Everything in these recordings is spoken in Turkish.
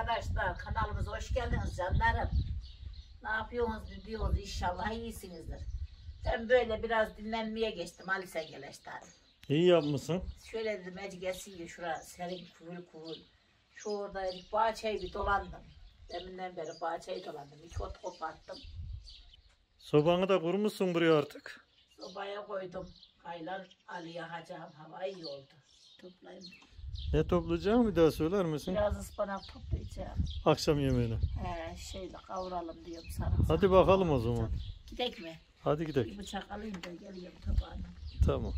arkadaşlar. Kanalımıza hoş geldiniz canlarım. Ne yapıyorsunuz diyoruz inşallah iyisinizdir. Ben böyle biraz dinlenmeye geçtim Ali Sengeleş'ten. İyi yapmışsın. Şöyle dedim Ece gelsin ya şura serin kuvul kuvul. Şu orada bahçeyi bir dolandım. Deminden beri bahçeyi dolandım. İki ot koparttım. Sobanı da kurmuşsun buraya artık. Sobaya koydum. Haylan Ali yakacağım. Hava iyi oldu. Toplayayım. Ne toplayacağım bir daha söyler misin? Biraz ıspanak toplayacağım. Akşam yemeğine. He şeyle kavuralım diyorum sana. Hadi bakalım o zaman. Gidek mi? Hadi gidelim. Bir bıçak alayım da geleyim tabağına. Tamam.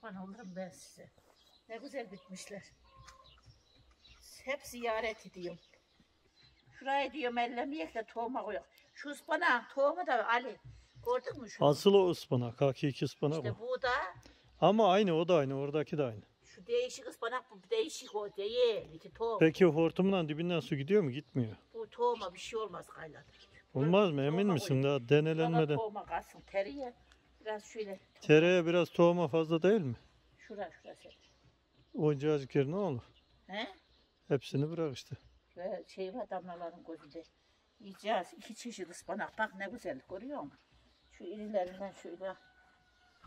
Kurban olurum ben size. Ne güzel bitmişler. Hep ziyaret ediyorum. Şuraya diyorum ellemeyek de tohuma koyak. Şu ıspanak tohumu da Ali. Gördün mü şu? Asıl o ıspanak. Hakiki ıspanak İşte o. bu da Ama aynı o da aynı. Oradaki de aynı. şu değişik ıspanak bu değişik o değil. İki tohum. Peki hortumundan dibinden su gidiyor mu? Gitmiyor. Bu tohuma bir şey olmaz kaynadır. Olmaz mı? Emin Tohuma misin koy. daha Bana denelenmeden? tohuma kalsın teriye. Biraz şöyle. Tereyağı biraz tohuma fazla değil mi? Şura şurası. Oyuncacık yerine olur. He? Hepsini bırak işte. Ve şey var damlaların gözünde. Yiyeceğiz. iki çeşit ıspanak. Bak ne güzel görüyor musun? Şu irilerinden şöyle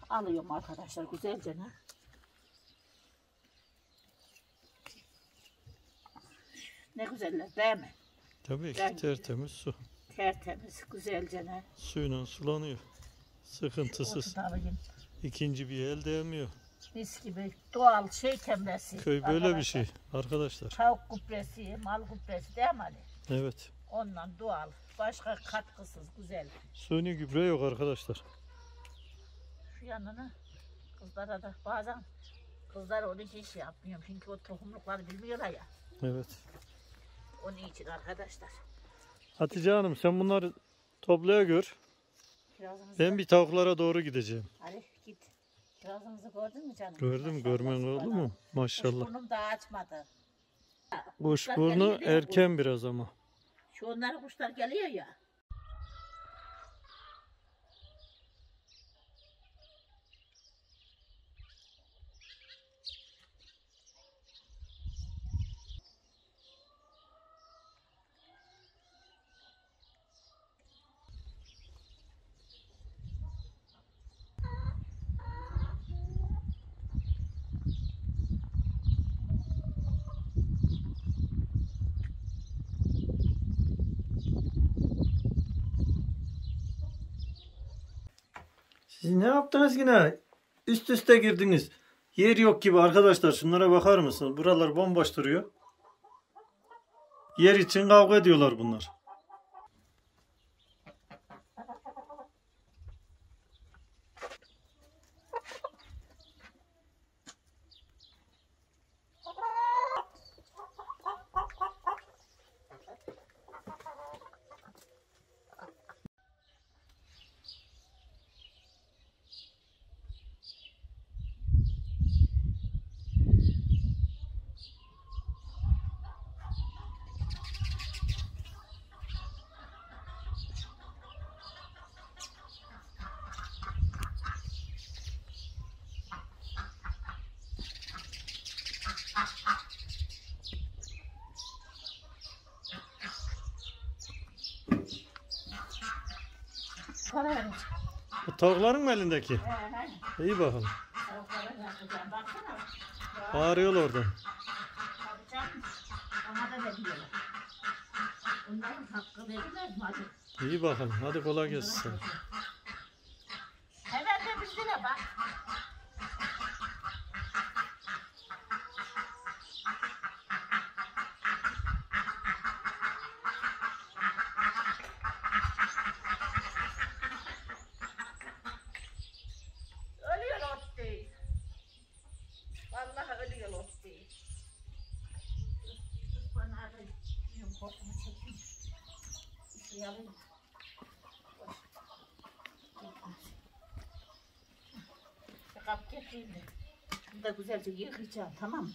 alıyorum arkadaşlar güzelce ne? Ne güzeller değil mi? Tabii ki Ben- tertemiz su. Tertemiz, güzelce ne? Suyla sulanıyor. Sıkıntısız. İkinci bir el değmiyor. Mis gibi doğal şey temresi. Köy böyle bir arkadaşlar. şey arkadaşlar. Tavuk gübresi, mal gübresi değil mi Ali? Evet. Ondan doğal. Başka katkısız, güzel. Suni gübre yok arkadaşlar. Şu yanına kızlara da bazen kızlar onun için şey yapmıyorum. Çünkü o tohumlukları bilmiyorlar ya. Evet. Onun için arkadaşlar. Hatice Hanım sen bunları toplaya gör. Kirazımızı Ben bir tavuklara doğru gideceğim. Ali git. Kirazımızı gördün mü canım? Gördüm Maşallah, görmen oldu subhanallah. mu? Maşallah. Kuşburnum daha açmadı. Kuşburnu geliyor mi? erken biraz ama. Şu onlara kuşlar geliyor ya. Siz ne yaptınız yine? Üst üste girdiniz. Yer yok gibi arkadaşlar. Şunlara bakar mısınız? Buralar bomboş duruyor. Yer için kavga ediyorlar bunlar. Para verin. Bu tavukların mı elindeki? He he. İyi bakalım. Tavuklara yapacağım? Baksana. Bağırıyor. Yapacağım. Ona da veriyorlar. Hakkı verilmez mi hadi? İyi bakalım. Hadi kolay gelsin. Hemen de bizde bak. Şurayı alayım. Boş. Gitmez. Bir kap getireyim de. Bunu da güzelce yıkayacağım tamam mı?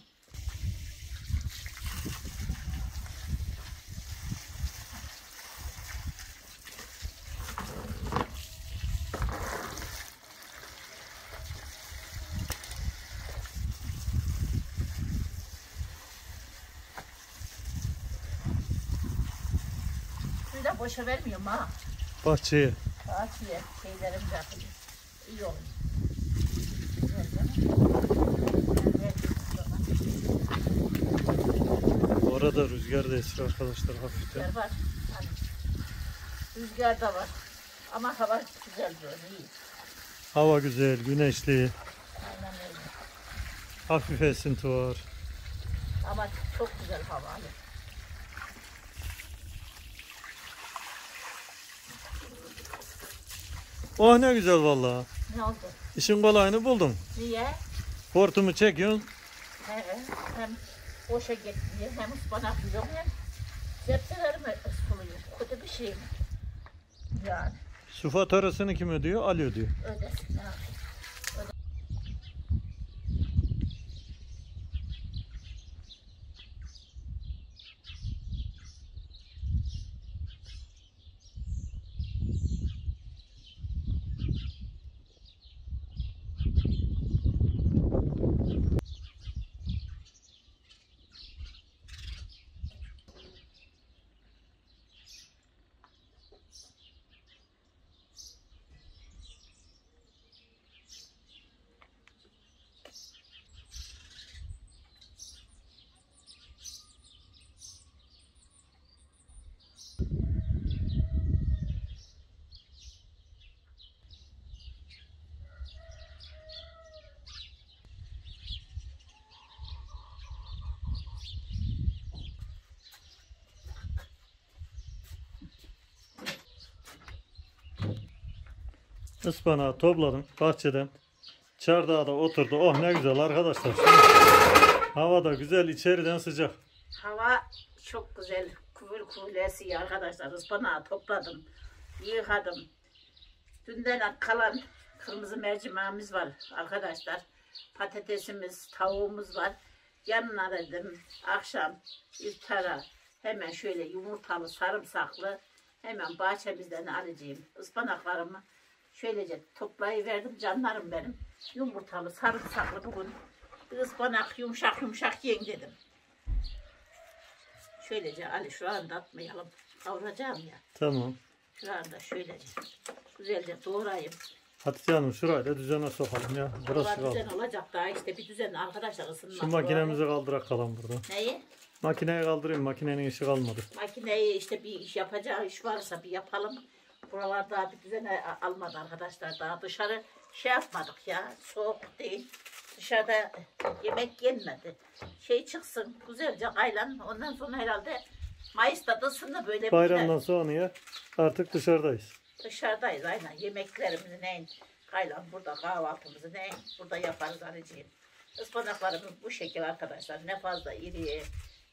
Da boşa vermiyorum ha. Bahçeye. Bahçeye şeylerim atayım. İyi olur. Sonra. Orada rüzgar da esiyor arkadaşlar hafiften. Rüzgar var. Hani rüzgar da var. Ama hava güzel böyle iyi. Hava güzel, güneşli, Aynen öyle. hafif esinti var. Ama çok güzel hava. Oh ne güzel vallahi. Ne oldu? İşin kolayını buldum. Niye? Hortumu çekiyorsun. He, hem boşa gitmiyor hem ıspanak yiyor hem sebzelerimi ıskılıyor. Kötü bir şey mi? Yani Su faturasını kim ödüyor? Ali ödüyor. ödesin ne yapayım. Ispanağı topladım bahçeden. Çardağa da oturdu. Oh ne güzel arkadaşlar. Hava da güzel, içeriden sıcak. Hava çok güzel. Kuvül kuvül esiyor arkadaşlar. Ispanağı topladım. Yıkadım. Dünden kalan kırmızı mercimeğimiz var arkadaşlar. Patatesimiz, tavuğumuz var. Yanına dedim akşam iftara hemen şöyle yumurtalı, sarımsaklı hemen bahçemizden alacağım ıspanaklarımı. Şöylece toplayıverdim canlarım benim. Yumurtalı, sarımsaklı bugün ıspanak yumuşak yumuşak yiyin dedim. Şöylece Ali şu anda atmayalım. Kavuracağım ya. Tamam. Şu anda şöylece güzelce doğrayayım. Hatice Hanım şurayı da düzene sokalım ya. Burası Hava düzen kaldı. olacak daha işte bir düzen arkadaşlar ısınmak. Şu makinemizi kaldırak kalan burada. Neyi? Makineyi kaldırayım. Makinenin işi kalmadı. Makineyi işte bir iş yapacağı iş varsa bir yapalım. Buralar daha bir düzene almadı arkadaşlar. Daha dışarı şey yapmadık ya. Soğuk değil. Dışarıda yemek yenmedi. Şey çıksın güzelce kaylan. Ondan sonra herhalde Mayıs'ta da ısındı böyle. Bayramdan sonra ya artık dışarıdayız. Dışarıdayız aynen. Yemeklerimizi neyin? Kaylan burada kahvaltımızı neyin? Burada yaparız anneciğim. Ispanaklarımız bu şekil arkadaşlar. Ne fazla iri,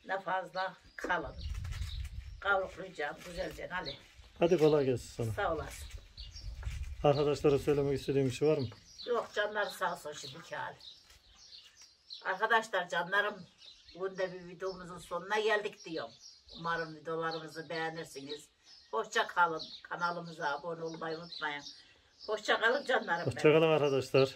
ne fazla kalın. Kavruklayacağım güzelce Ali. Hadi kolay gelsin sana. Sağ olasın. Arkadaşlara söylemek istediğim bir şey var mı? Yok canlar sağ olsun şimdiki hali. Arkadaşlar canlarım bugün de bir videomuzun sonuna geldik diyorum. Umarım videolarımızı beğenirsiniz. Hoşça kalın. Kanalımıza abone olmayı unutmayın. Hoşça kalın canlarım benim. Hoşçakalın arkadaşlar.